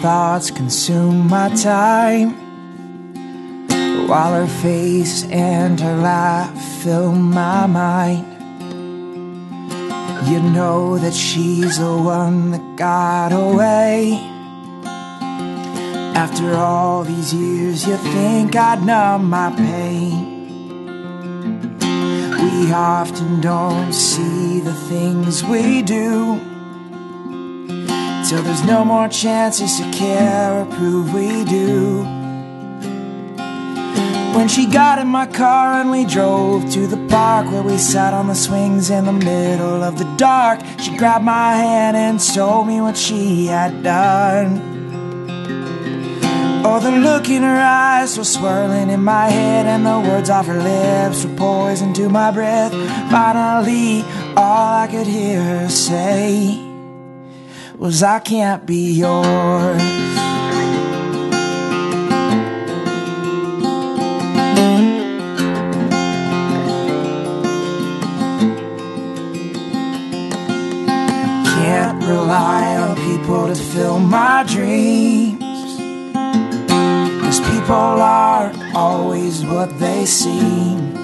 thoughts consume my time. While her face and her laugh fill my mind. You know that she's the one that got away. After all these years you think I'd numb my pain. We often don't see the things we do Till there's no more chances to care or prove we do. When she got in my car and we drove to the park Where we sat on the swings in the middle of the dark She grabbed my hand and told me what she had done. Oh, the look in her eyes was swirling in my head And the words off her lips were poison to my breath. Finally, all I could hear her say was I can't be yours. Can't rely on people to fill my dreams. Cause people aren't always what they seem.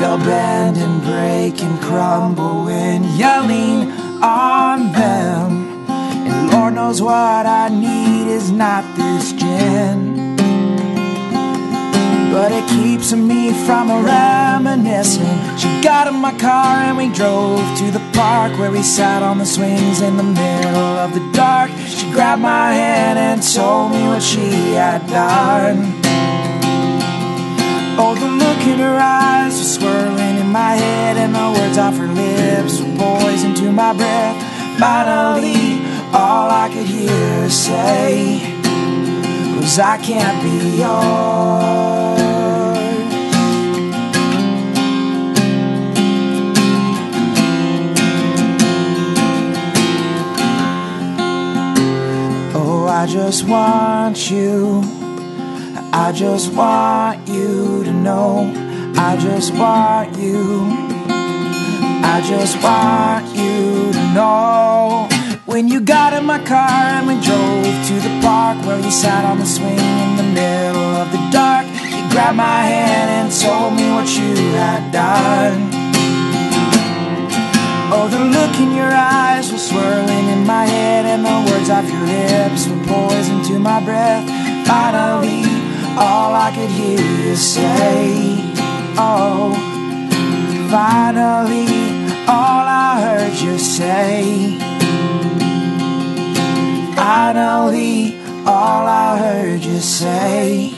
They'll bend and break and crumble when you lean on them. And Lord knows what I need is not this gin. But it keeps me from reminiscing. She got in my car and we drove to the park where we sat on the swings in the middle of the dark. She grabbed my hand and told me what she had done. Oh, the look in her eyes was swirling in my head, and the words off her lips my breath. Finally, all I could hear say was, I can't be yours. Oh, I just want you. I just want you to know. I just want you. I just want you to know. When you got in my car and we drove to the park where you sat on the swing in the middle of the dark, you grabbed my hand and told me what you had done. Oh, the look in your eyes was swirling in my head, and the words off your lips were poison to my breath. Finally, all I could hear you say, Oh, finally, all I heard you say. Finally, all I heard you say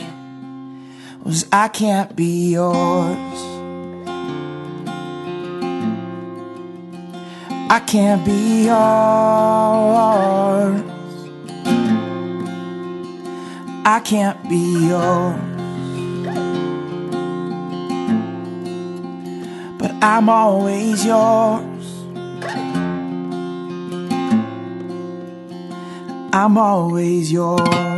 was, I can't be yours. I can't be yours. I can't be yours. I'm always yours. I'm always yours.